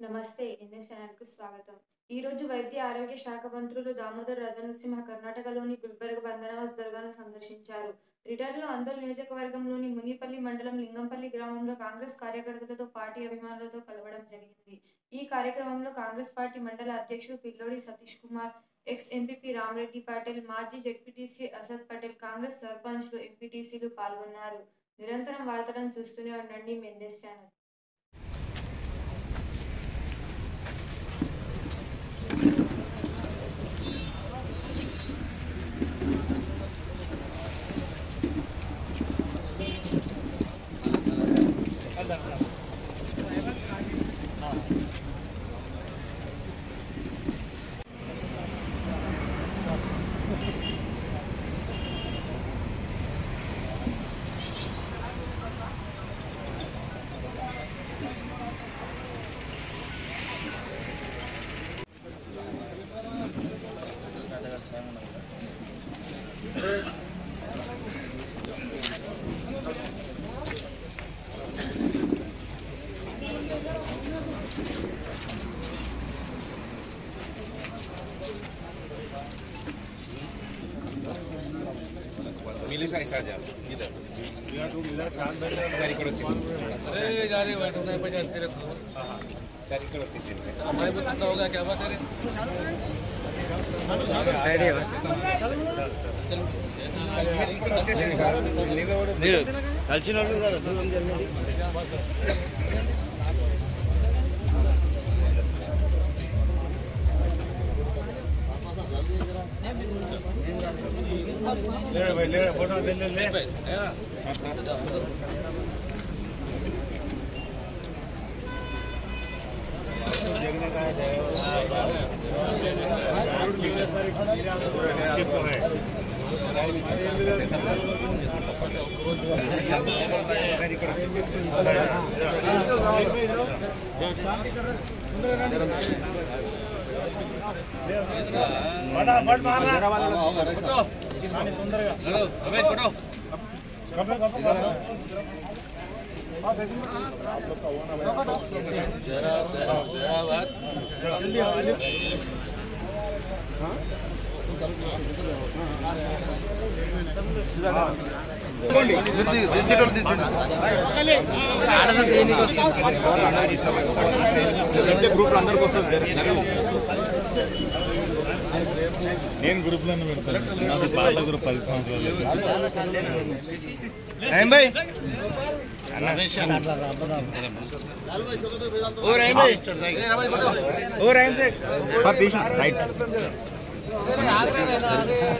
నమస్తే ఎన్ఎస్ ఛానల్కు స్వాగతం. ఈ రోజు వైద్య ఆరోగ్య శాఖ మంత్రులు దామోదర్ రాజనరసింహ కర్ణాటకలోని గుల్బర్గ బందనవాస్ దర్గాను సందర్శించారు. రిటైర్లో అందల్ నియోజకవర్గంలోని మునిపల్లి మండలం లింగంపల్లి గ్రామంలో కాంగ్రెస్ కార్యకర్తలతో పార్టీ అభిమానులతో కలవడం జరిగింది. ఈ కార్యక్రమంలో కాంగ్రెస్ పార్టీ మండల అధ్యక్షుడు పిల్లోడి సతీష్ కుమార్ ఎక్స్ ఎంపీపీ రామరెడ్డి పాటిల్ మాజీ జెడ్పీటీసీ అసద్ పటేల్ కాంగ్రెస్ సర్పంచ్లు ఎంపీటీసీలు పాల్గొన్నారు. నిరంతరం వార్తలను చూస్తూనే ఉండండి మెండెస్ ఛానల్. Thank you. मिली साई साजा इधर సార్ ఇక్కడ వచ్చేసి अरे गाड़ी बैठ नहीं बजा तेरे को సార్ ఇక్కడ వచ్చేసింది సార్ हमारे को धंधा होगा क्या बात करें సార్ మీరు ఇక్కడ వచ్చేసింది సార్ కలిసిన వాళ్ళు ले भाई ले फ़ोटो दे ले ले देखने का है। शांति कर फटाफट मारना డిజిటల్ డిజిటల్ దేనికి వస్తుంది గ్రూప్ అందరికి వస్తుంది నేను గ్రూప్ లో పెడతాను నాది పాత గ్రూప్ పది సంవత్సరాలు ఓ రాయ్ భాయ్ ఓ రాయ్ आगे